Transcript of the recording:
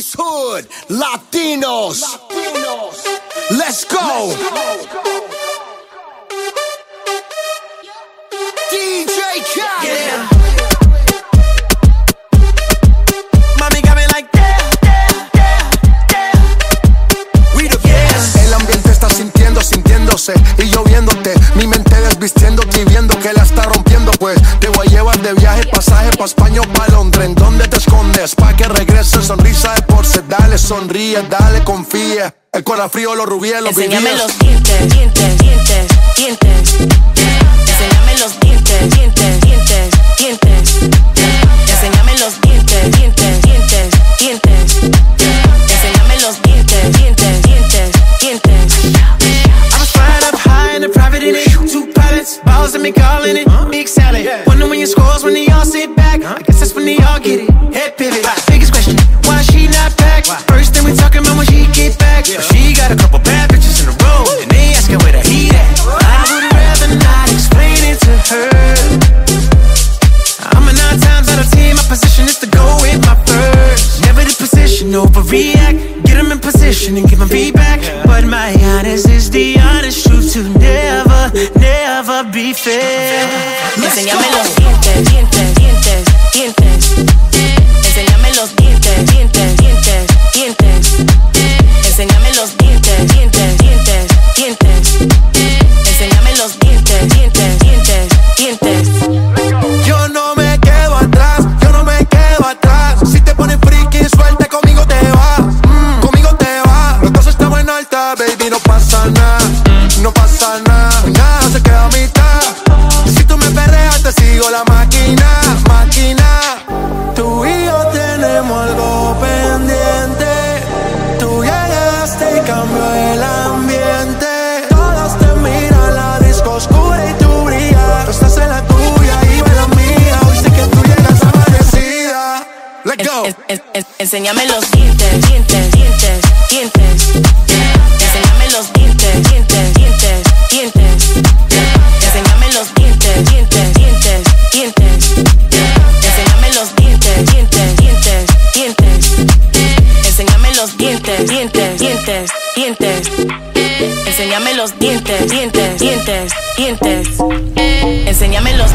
East Hood, Latinos. Let's go. DJ Khaled. Mami got me like yeah, yeah, yeah, yeah. We the best. El ambiente está sintiendo, sintiéndose y lloviéndote. Mi mente desvistiéndote y viendo que la está rompiendo. Pues de viaje, pasaje pa' España o pa' Londres. ¿En dónde te escondes? Pa' que regrese, sonrisa de porce. Dale, sonríe, dale, confía. El corazón frío, los rubíes, los Enséñame los dientes, dientes, dientes. Balls and me calling it. Big salad. Wonder when your scores when they all sit back. I guess that's when they all get it. Head pivot. Biggest question, why she not back? First thing we talking about when she get back. But she got a couple bad bitches in a row. And they asking where the heat at. I would rather not explain it to her. I'm a nine times out of ten. My position is to go with my first. Never the position, overreact. Get them in position and give them feedback. But my honest is the honest truth never, be fair. Enséñame los dientes, dientes, dientes, dientes. Sigo la máquina, máquina. Tú y yo tenemos algo pendiente. Tú llegaste y cambió el ambiente. Todos te miran, la disco oscura y tú brillas. Tú estás en la tuya y yo en la mía. Hoy sé que tú llegas amanecida. Let's go. En- en- en- enséñame los dientes, dientes, dientes, dientes. Enséñame los dientes, dientes, dientes, dientes, dientes, dientes. Enséñame los dientes, dientes, dientes, dientes. Enséñame los